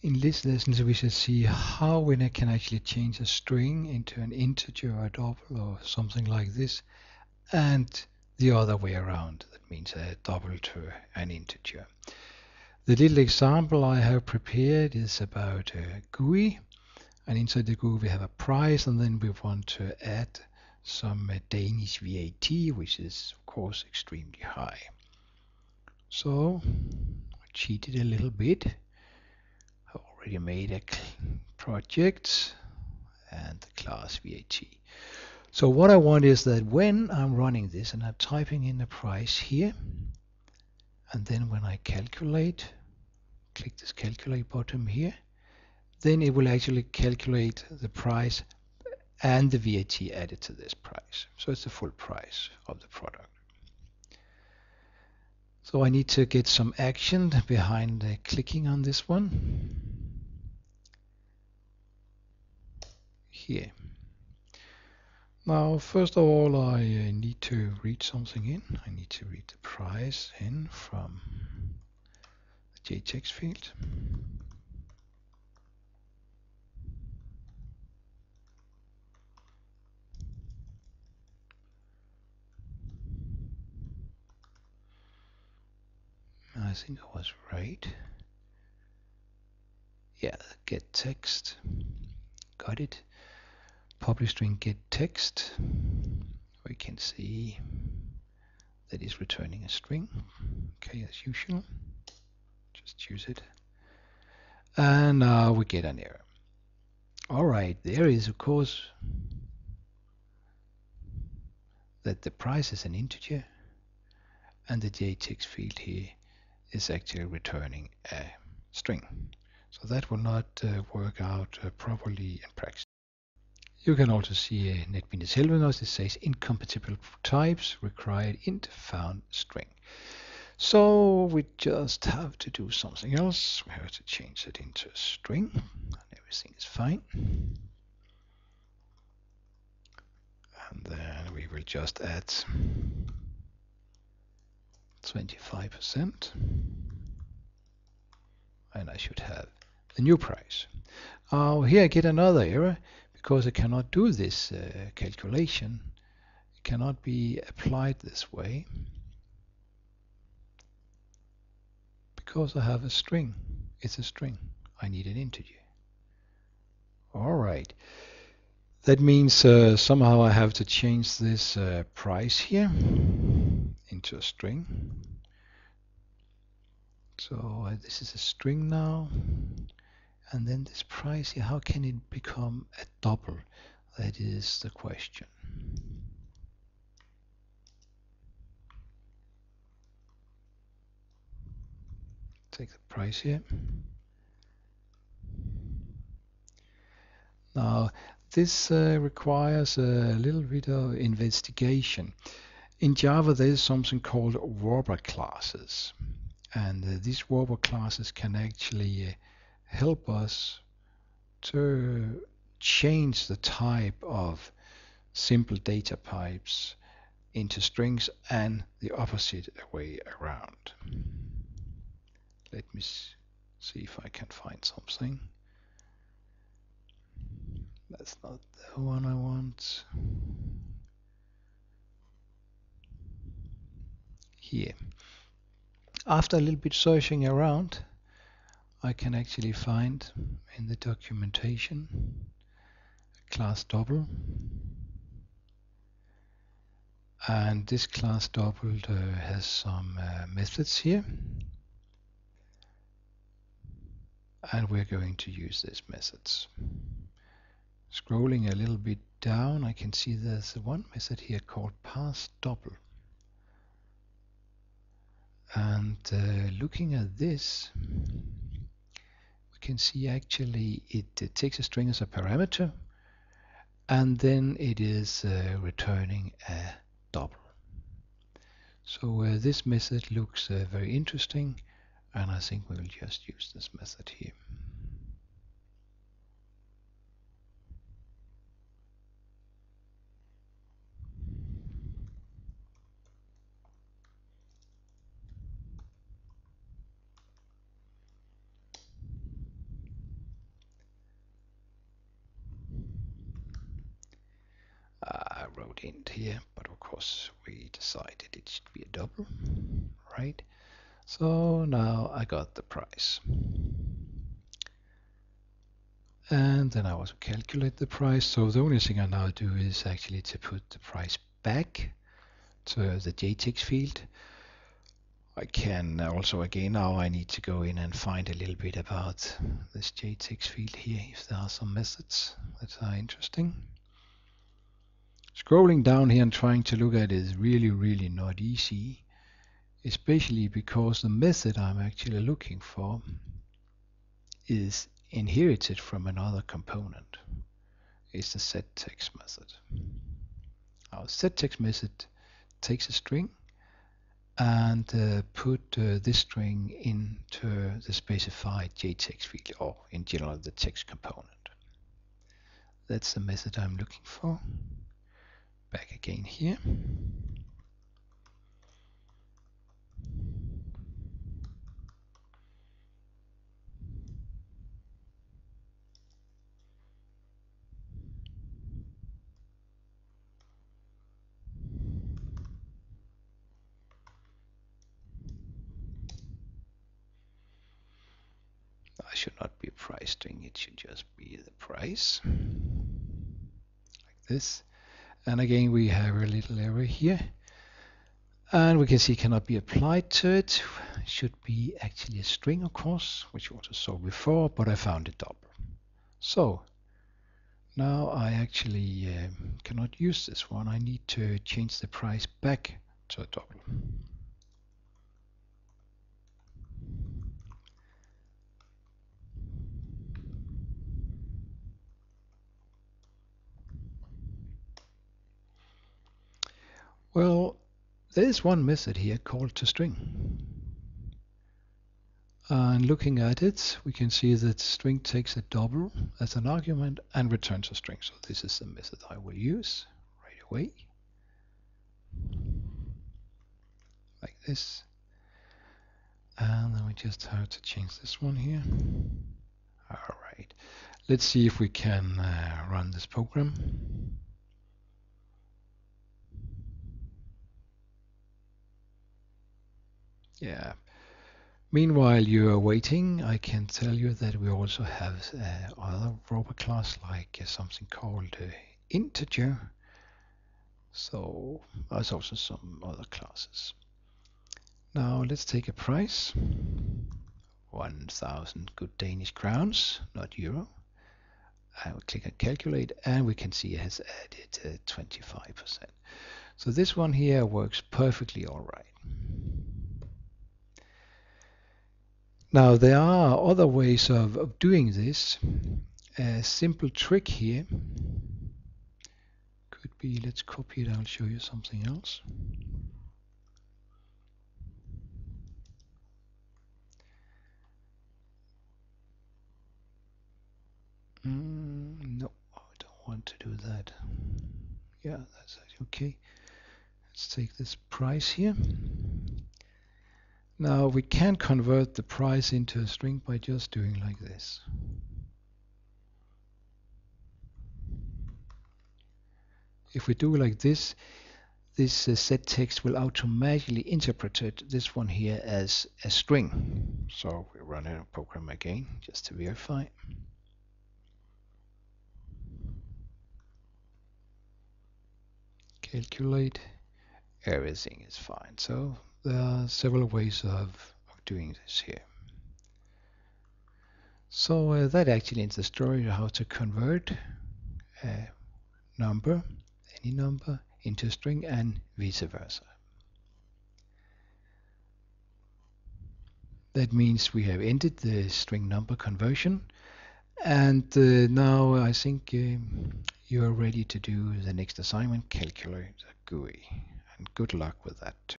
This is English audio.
In this lesson we shall see how we can actually change a string into an integer or a double or something like this and the other way around. That means a double to an integer. The little example I have prepared is about a GUI and inside the GUI we have a price and then we want to add some Danish VAT which is of course extremely high. So I cheated a little bit already made a project and the class VAT. So what I want is that when I'm running this and I'm typing in the price here, and then when I calculate, click this calculate button here, then it will actually calculate the price and the VAT added to this price. So it's the full price of the product. So I need to get some action behind clicking on this one. Here. Now, first of all, I uh, need to read something in. I need to read the price in from the JTextField. I think I was right. Yeah, get text. Got it public string get text. We can see that is returning a string. Okay as usual. Just use it. And now we get an error. Alright there is of course that the price is an integer and the JTextField here is actually returning a string. So that will not uh, work out uh, properly in practice you can also see a NetBeans helping us. It says incompatible types required int found string. So we just have to do something else. We have to change it into a string and everything is fine. And then we will just add 25% and I should have the new price. Uh, here I get another error because I cannot do this uh, calculation. It cannot be applied this way because I have a string. It's a string. I need an integer. Alright. That means uh, somehow I have to change this uh, price here into a string. So uh, this is a string now and then this price here, how can it become a double? That is the question. Take the price here. Now, this uh, requires a little bit of investigation. In Java, there is something called wrapper classes. And uh, these wrapper classes can actually uh, help us to change the type of simple data types into strings and the opposite way around. Let me see if I can find something. That's not the one I want. Here. After a little bit searching around, I can actually find in the documentation a class double and this class double uh, has some uh, methods here. And we're going to use these methods. Scrolling a little bit down I can see there's one method here called pass double and uh, looking at this can see actually it, takes a string as a parameter and then it is uh, returning a double. So uh, this method looks uh, very interesting and I think we will just use this method here. Without int here, but of course we decided it should be a double, right? So now I got the price. And then I also calculate the price. So the only thing I now do is actually to put the price back to the JTextField. I can also again now I need to go in and find a little bit about this JTextField here if there are some methods that are interesting. Scrolling down here and trying to look at it is really really not easy especially because the method I'm actually looking for is inherited from another component. It's the setText method. Our setText method takes a string and uh, put uh, this string into the specified JTextField or in general the text component. That's the method I'm looking for. Back again here. I should not be price string, it should just be the price, like this. And again, we have a little error here. And we can see cannot be applied to it. Should be actually a string, of course, which we also saw before, but I found it double. So now I actually um, cannot use this one. I need to change the price back to a double. Well, there is one method here called toString. And looking at it, we can see that string takes a double as an argument and returns a string. So this is the method I will use right away. Like this. And then we just have to change this one here. All right. Let's see if we can uh, run this program. Yeah. Meanwhile, you are waiting. I can tell you that we also have uh, other wrapper class like uh, something called uh, integer. So there's also some other classes. Now let's take a price. 1000 good Danish crowns, not euro. I will click on calculate and we can see it has added 25%. Uh, so this one here works perfectly all right. Now there are other ways of, of doing this. A simple trick here could be, let's copy it, I'll show you something else. Mm, no, I don't want to do that. Yeah, that's okay. Let's take this price here. Now we can convert the price into a string by just doing like this. If we do like this, this uh, setText will automatically interpret it, this one here as a string. So we run a program again just to verify. Calculate, everything is fine. So there are several ways of, of doing this here. So uh, that actually ends the story of how to convert a number, any number, into a string and vice versa. That means we have ended the string number conversion and uh, now I think uh, you are ready to do the next assignment, calculate the GUI. And good luck with that.